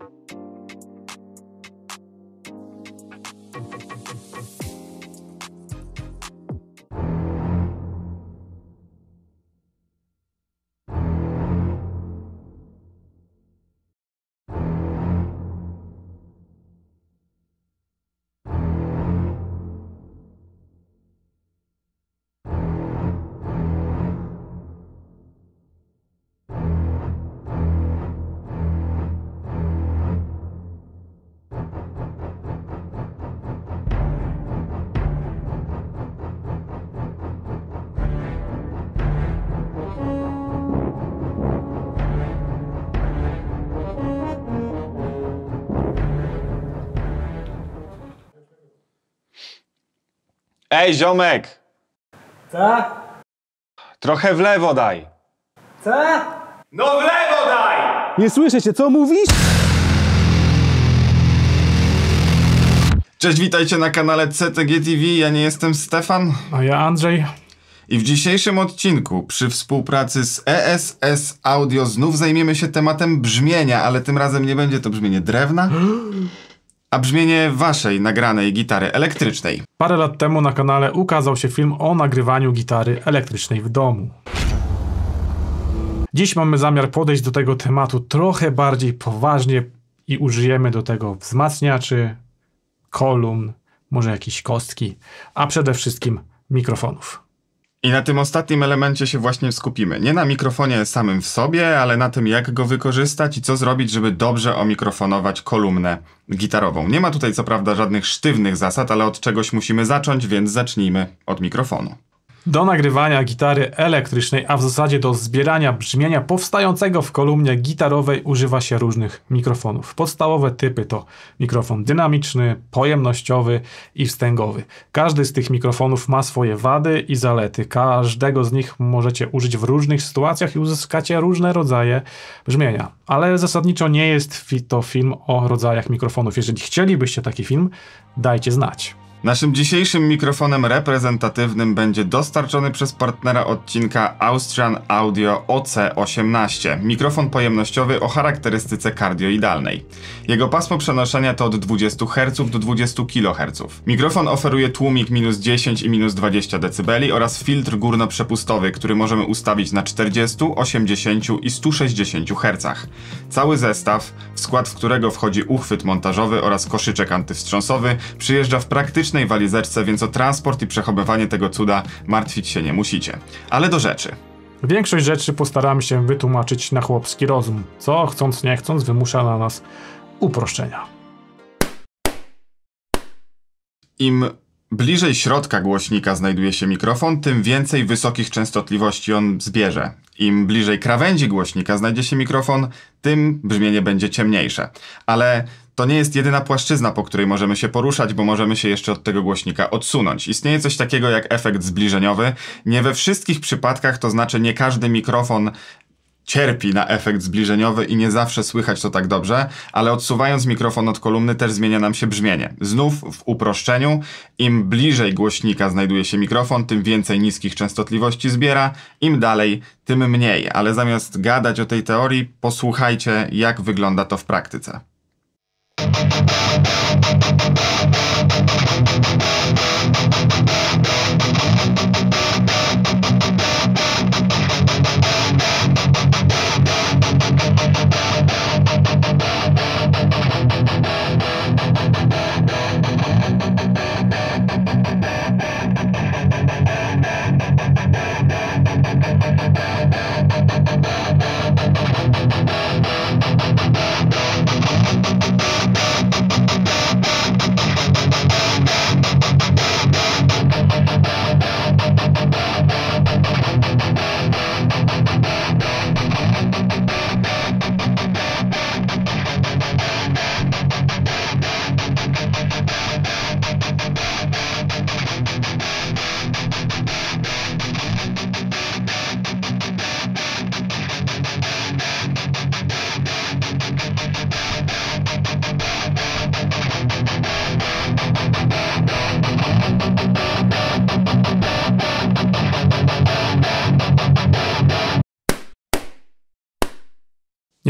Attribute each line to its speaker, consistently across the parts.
Speaker 1: you Ej, ziomek!
Speaker 2: Co?
Speaker 1: Trochę w lewo daj!
Speaker 2: Co?
Speaker 1: No w lewo daj!
Speaker 2: Nie słyszę cię, co mówisz?
Speaker 1: Cześć, witajcie na kanale CTG TV, ja nie jestem Stefan.
Speaker 3: A ja Andrzej.
Speaker 1: I w dzisiejszym odcinku przy współpracy z ESS Audio znów zajmiemy się tematem brzmienia, ale tym razem nie będzie to brzmienie drewna, a brzmienie waszej nagranej gitary elektrycznej.
Speaker 3: Parę lat temu na kanale ukazał się film o nagrywaniu gitary elektrycznej w domu. Dziś mamy zamiar podejść do tego tematu trochę bardziej poważnie i użyjemy do tego wzmacniaczy, kolumn, może jakieś kostki, a przede wszystkim mikrofonów.
Speaker 1: I na tym ostatnim elemencie się właśnie skupimy. Nie na mikrofonie samym w sobie, ale na tym, jak go wykorzystać i co zrobić, żeby dobrze omikrofonować kolumnę gitarową. Nie ma tutaj co prawda żadnych sztywnych zasad, ale od czegoś musimy zacząć, więc zacznijmy od mikrofonu.
Speaker 3: Do nagrywania gitary elektrycznej, a w zasadzie do zbierania brzmienia powstającego w kolumnie gitarowej używa się różnych mikrofonów. Podstawowe typy to mikrofon dynamiczny, pojemnościowy i wstęgowy. Każdy z tych mikrofonów ma swoje wady i zalety. Każdego z nich możecie użyć w różnych sytuacjach i uzyskacie różne rodzaje brzmienia. Ale zasadniczo nie jest to film o rodzajach mikrofonów. Jeżeli chcielibyście taki film, dajcie znać.
Speaker 1: Naszym dzisiejszym mikrofonem reprezentatywnym będzie dostarczony przez partnera odcinka Austrian Audio OC18. Mikrofon pojemnościowy o charakterystyce kardioidalnej. Jego pasmo przenoszenia to od 20 Hz do 20 kHz. Mikrofon oferuje tłumik minus 10 i minus 20 dB oraz filtr górnoprzepustowy, który możemy ustawić na 40, 80 i 160 Hz. Cały zestaw, w skład w którego wchodzi uchwyt montażowy oraz koszyczek antywstrząsowy, przyjeżdża w praktycznej walizeczce, więc o transport i przechowywanie tego cuda martwić się nie musicie. Ale do rzeczy.
Speaker 3: Większość rzeczy postaramy się wytłumaczyć na chłopski rozum, co chcąc nie chcąc wymusza na nas uproszczenia.
Speaker 1: Im bliżej środka głośnika znajduje się mikrofon, tym więcej wysokich częstotliwości on zbierze. Im bliżej krawędzi głośnika znajdzie się mikrofon, tym brzmienie będzie ciemniejsze. Ale to nie jest jedyna płaszczyzna, po której możemy się poruszać, bo możemy się jeszcze od tego głośnika odsunąć. Istnieje coś takiego jak efekt zbliżeniowy. Nie we wszystkich przypadkach, to znaczy nie każdy mikrofon cierpi na efekt zbliżeniowy i nie zawsze słychać to tak dobrze, ale odsuwając mikrofon od kolumny też zmienia nam się brzmienie. Znów w uproszczeniu, im bliżej głośnika znajduje się mikrofon, tym więcej niskich częstotliwości zbiera, im dalej, tym mniej. Ale zamiast gadać o tej teorii, posłuchajcie, jak wygląda to w praktyce. Thank you.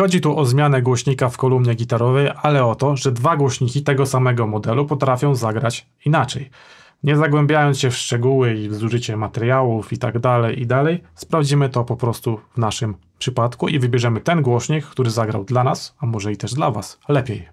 Speaker 3: Chodzi tu o zmianę głośnika w kolumnie gitarowej, ale o to, że dwa głośniki tego samego modelu potrafią zagrać inaczej. Nie zagłębiając się w szczegóły i w zużycie materiałów i tak dalej i dalej, sprawdzimy to po prostu w naszym przypadku i wybierzemy ten głośnik, który zagrał dla nas, a może i też dla Was, lepiej.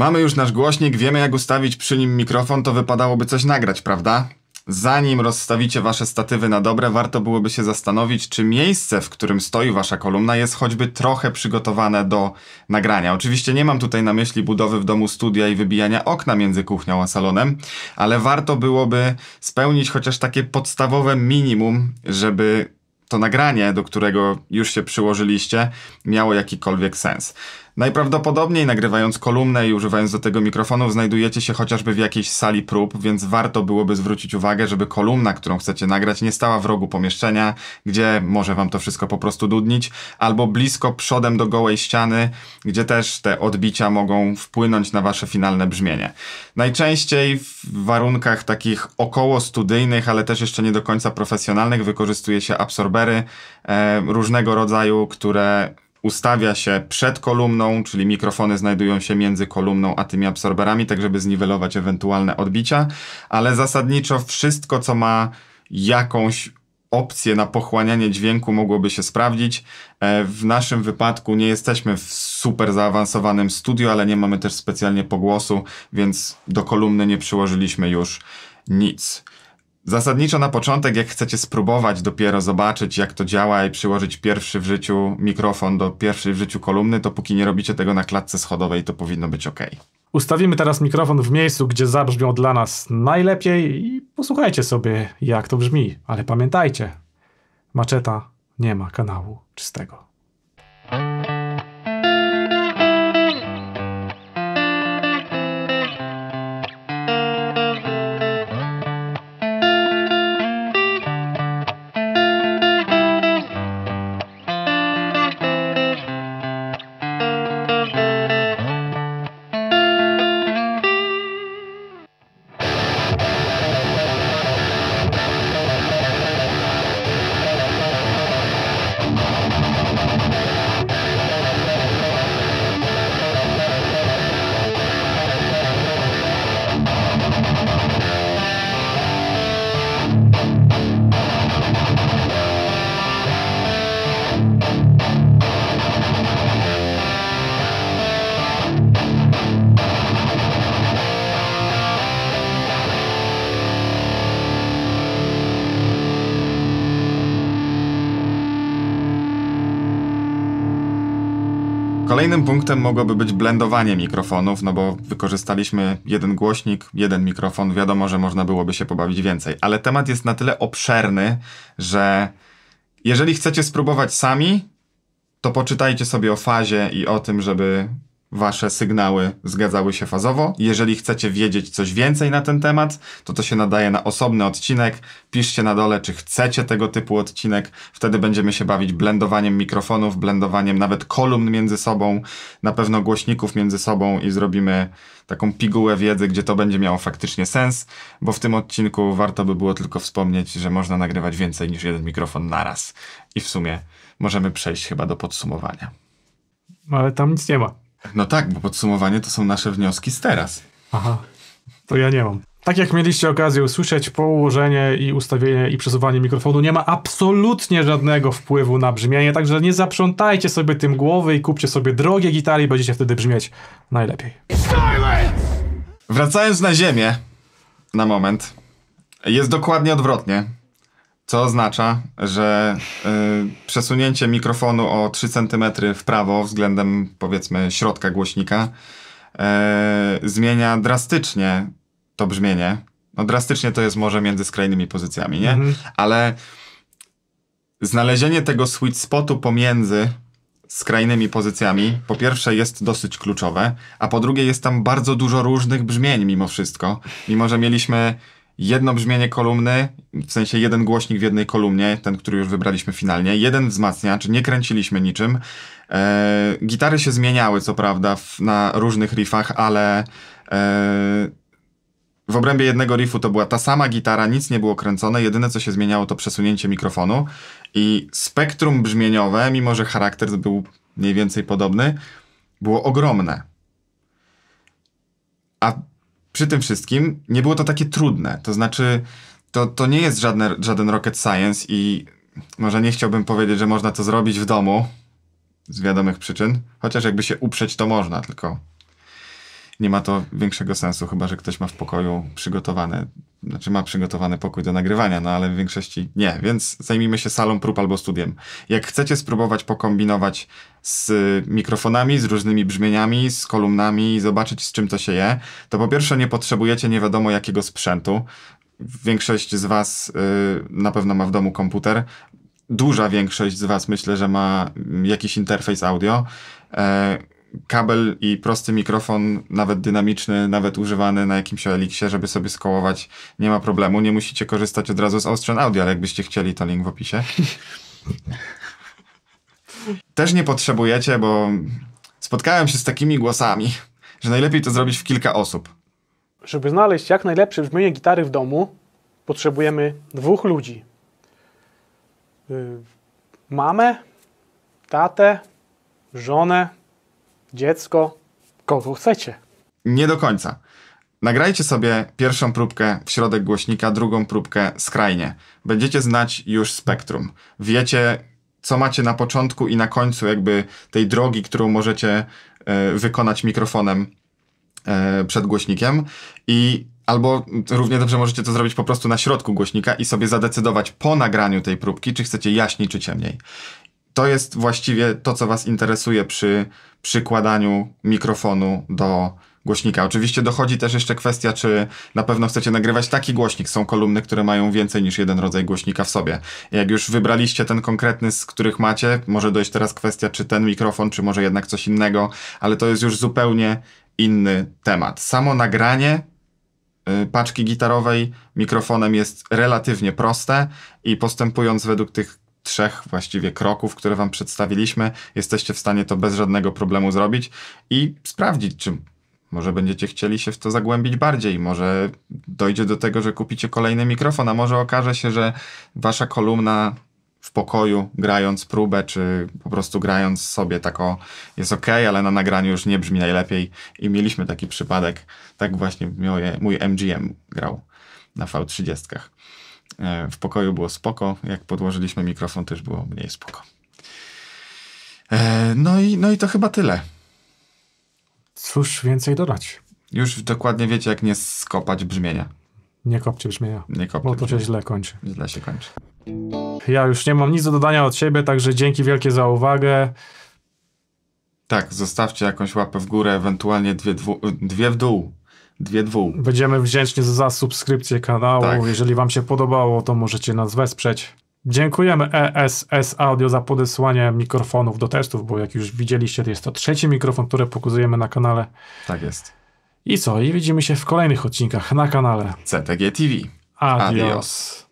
Speaker 1: Mamy już nasz głośnik, wiemy jak ustawić przy nim mikrofon, to wypadałoby coś nagrać, prawda? Zanim rozstawicie wasze statywy na dobre, warto byłoby się zastanowić, czy miejsce, w którym stoi wasza kolumna, jest choćby trochę przygotowane do nagrania. Oczywiście nie mam tutaj na myśli budowy w domu studia i wybijania okna między kuchnią a salonem, ale warto byłoby spełnić chociaż takie podstawowe minimum, żeby to nagranie, do którego już się przyłożyliście, miało jakikolwiek sens. Najprawdopodobniej nagrywając kolumnę i używając do tego mikrofonów znajdujecie się chociażby w jakiejś sali prób, więc warto byłoby zwrócić uwagę, żeby kolumna, którą chcecie nagrać, nie stała w rogu pomieszczenia, gdzie może wam to wszystko po prostu dudnić, albo blisko przodem do gołej ściany, gdzie też te odbicia mogą wpłynąć na wasze finalne brzmienie. Najczęściej w warunkach takich około studyjnych, ale też jeszcze nie do końca profesjonalnych wykorzystuje się absorbery e, różnego rodzaju, które ustawia się przed kolumną, czyli mikrofony znajdują się między kolumną a tymi absorberami, tak żeby zniwelować ewentualne odbicia, ale zasadniczo wszystko, co ma jakąś opcję na pochłanianie dźwięku mogłoby się sprawdzić. E, w naszym wypadku nie jesteśmy w super zaawansowanym studiu, ale nie mamy też specjalnie pogłosu, więc do kolumny nie przyłożyliśmy już nic. Zasadniczo na początek, jak chcecie spróbować dopiero zobaczyć, jak to działa i przyłożyć pierwszy w życiu mikrofon do pierwszej w życiu kolumny, to póki nie robicie tego na klatce schodowej, to powinno być ok.
Speaker 3: Ustawimy teraz mikrofon w miejscu, gdzie zabrzmią dla nas najlepiej i posłuchajcie sobie, jak to brzmi. Ale pamiętajcie, maczeta nie ma kanału czystego.
Speaker 1: Kolejnym punktem mogłoby być blendowanie mikrofonów, no bo wykorzystaliśmy jeden głośnik, jeden mikrofon, wiadomo, że można byłoby się pobawić więcej, ale temat jest na tyle obszerny, że jeżeli chcecie spróbować sami, to poczytajcie sobie o fazie i o tym, żeby wasze sygnały zgadzały się fazowo. Jeżeli chcecie wiedzieć coś więcej na ten temat, to to się nadaje na osobny odcinek. Piszcie na dole, czy chcecie tego typu odcinek. Wtedy będziemy się bawić blendowaniem mikrofonów, blendowaniem nawet kolumn między sobą, na pewno głośników między sobą i zrobimy taką pigułę wiedzy, gdzie to będzie miało faktycznie sens, bo w tym odcinku warto by było tylko wspomnieć, że można nagrywać więcej niż jeden mikrofon naraz. I w sumie możemy przejść chyba do podsumowania.
Speaker 3: Ale tam nic nie ma.
Speaker 1: No tak, bo podsumowanie to są nasze wnioski z teraz.
Speaker 3: Aha, to ja nie mam. Tak jak mieliście okazję usłyszeć, położenie i ustawienie i przesuwanie mikrofonu nie ma absolutnie żadnego wpływu na brzmienie, także nie zaprzątajcie sobie tym głowy i kupcie sobie drogie gitary i będziecie wtedy brzmieć najlepiej.
Speaker 1: Wracając na ziemię, na moment, jest dokładnie odwrotnie. Co oznacza, że y, przesunięcie mikrofonu o 3 cm w prawo względem powiedzmy środka głośnika y, zmienia drastycznie to brzmienie. No drastycznie to jest może między skrajnymi pozycjami, nie? Ale znalezienie tego sweet spotu pomiędzy skrajnymi pozycjami, po pierwsze jest dosyć kluczowe, a po drugie jest tam bardzo dużo różnych brzmień mimo wszystko. Mimo, że mieliśmy jedno brzmienie kolumny, w sensie jeden głośnik w jednej kolumnie, ten, który już wybraliśmy finalnie, jeden wzmacniacz, nie kręciliśmy niczym. E, gitary się zmieniały, co prawda, w, na różnych riffach, ale e, w obrębie jednego riffu to była ta sama gitara, nic nie było kręcone, jedyne co się zmieniało to przesunięcie mikrofonu i spektrum brzmieniowe, mimo że charakter był mniej więcej podobny, było ogromne. A przy tym wszystkim nie było to takie trudne. To znaczy, to, to nie jest żadne, żaden rocket science i może nie chciałbym powiedzieć, że można to zrobić w domu z wiadomych przyczyn, chociaż jakby się uprzeć, to można, tylko nie ma to większego sensu, chyba że ktoś ma w pokoju przygotowane, znaczy ma przygotowany pokój do nagrywania, no ale w większości nie, więc zajmijmy się salą prób albo studiem. Jak chcecie spróbować pokombinować z mikrofonami, z różnymi brzmieniami, z kolumnami i zobaczyć z czym to się je, to po pierwsze nie potrzebujecie nie wiadomo jakiego sprzętu. Większość z Was y, na pewno ma w domu komputer. Duża większość z Was myślę, że ma jakiś interfejs audio. E, kabel i prosty mikrofon, nawet dynamiczny, nawet używany na jakimś Elixie, żeby sobie skołować, nie ma problemu. Nie musicie korzystać od razu z Austrian Audio, ale jakbyście chcieli, to link w opisie. Też nie potrzebujecie, bo spotkałem się z takimi głosami, że najlepiej to zrobić w kilka osób.
Speaker 2: Żeby znaleźć jak najlepsze brzmienie gitary w domu, potrzebujemy dwóch ludzi. Y, Mamę, tatę, żonę, dziecko, kogo chcecie.
Speaker 1: Nie do końca. Nagrajcie sobie pierwszą próbkę w środek głośnika, drugą próbkę skrajnie. Będziecie znać już spektrum. Wiecie, co macie na początku i na końcu jakby tej drogi, którą możecie e, wykonać mikrofonem e, przed głośnikiem i albo równie dobrze możecie to zrobić po prostu na środku głośnika i sobie zadecydować po nagraniu tej próbki, czy chcecie jaśniej, czy ciemniej. To jest właściwie to, co Was interesuje przy przykładaniu mikrofonu do głośnika. Oczywiście dochodzi też jeszcze kwestia, czy na pewno chcecie nagrywać taki głośnik. Są kolumny, które mają więcej niż jeden rodzaj głośnika w sobie. Jak już wybraliście ten konkretny, z których macie, może dojść teraz kwestia, czy ten mikrofon, czy może jednak coś innego, ale to jest już zupełnie inny temat. Samo nagranie y, paczki gitarowej mikrofonem jest relatywnie proste i postępując według tych trzech właściwie kroków, które wam przedstawiliśmy, jesteście w stanie to bez żadnego problemu zrobić i sprawdzić, czy może będziecie chcieli się w to zagłębić bardziej, może dojdzie do tego, że kupicie kolejny mikrofon, a może okaże się, że wasza kolumna w pokoju, grając próbę, czy po prostu grając sobie tako jest ok, ale na nagraniu już nie brzmi najlepiej. I mieliśmy taki przypadek, tak właśnie moje, mój MGM grał na V30. E, w pokoju było spoko, jak podłożyliśmy mikrofon też było mniej spoko. E, no i, no i to chyba tyle.
Speaker 3: Cóż więcej dodać?
Speaker 1: Już dokładnie wiecie, jak nie skopać brzmienia.
Speaker 3: Nie kopcie brzmienia,
Speaker 1: Nie kopcie
Speaker 3: bo to się
Speaker 1: brzmienia.
Speaker 3: źle kończy.
Speaker 1: Źle się kończy.
Speaker 3: Ja już nie mam nic do dodania od siebie, także dzięki wielkie za uwagę.
Speaker 1: Tak, zostawcie jakąś łapę w górę, ewentualnie dwie, dwie w dół. Dwie dwu.
Speaker 3: Będziemy wdzięczni za subskrypcję kanału.
Speaker 1: Tak.
Speaker 3: Jeżeli wam się podobało, to możecie nas wesprzeć. Dziękujemy ESS Audio za podesłanie mikrofonów do testów, bo jak już widzieliście, to jest to trzeci mikrofon, który pokazujemy na kanale.
Speaker 1: Tak jest.
Speaker 3: I co? I widzimy się w kolejnych odcinkach na kanale.
Speaker 1: CTG TV.
Speaker 3: Adios.
Speaker 1: Adios.